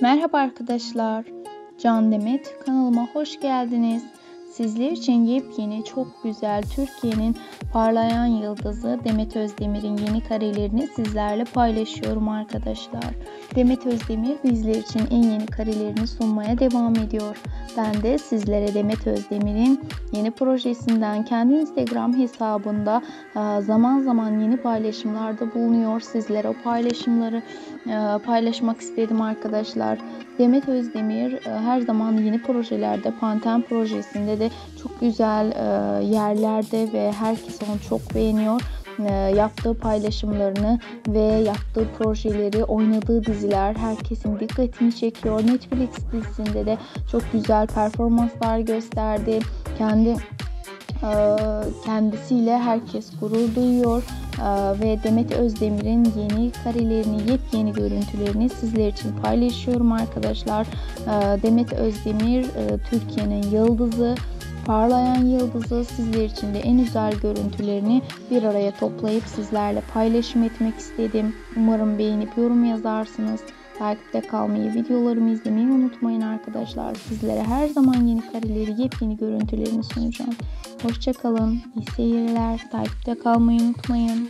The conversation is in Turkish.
Merhaba arkadaşlar. Can Demet kanalıma hoş geldiniz. Sizler için yepyeni çok güzel Türkiye'nin parlayan yıldızı Demet Özdemir'in yeni karelerini sizlerle paylaşıyorum arkadaşlar. Demet Özdemir bizler için en yeni karelerini sunmaya devam ediyor. Ben de sizlere Demet Özdemir'in yeni projesinden kendi Instagram hesabında e, zaman zaman yeni paylaşımlarda bulunuyor. Sizlere o paylaşımları e, paylaşmak istedim arkadaşlar. Demet Özdemir e, her zaman yeni projelerde, Panten projesinde de çok güzel yerlerde ve herkes onu çok beğeniyor yaptığı paylaşımlarını ve yaptığı projeleri, oynadığı diziler herkesin dikkatini çekiyor. Netflix dizisinde de çok güzel performanslar gösterdi. Kendi kendisiyle herkes gurur duyuyor ve Demet Özdemir'in yeni karelerini, yepyeni görüntülerini sizler için paylaşıyorum arkadaşlar. Demet Özdemir Türkiye'nin yıldızı parlayan yıldızı sizler için de en güzel görüntülerini bir araya toplayıp sizlerle paylaşım etmek istedim. Umarım beğenip yorum yazarsınız. Takipte kalmayı, videolarımı izlemeyi unutmayın arkadaşlar. Sizlere her zaman yeni kareleri, yepyeni görüntülerimi sunacağım. Hoşçakalın, iyi seyirler, takipte kalmayı unutmayın.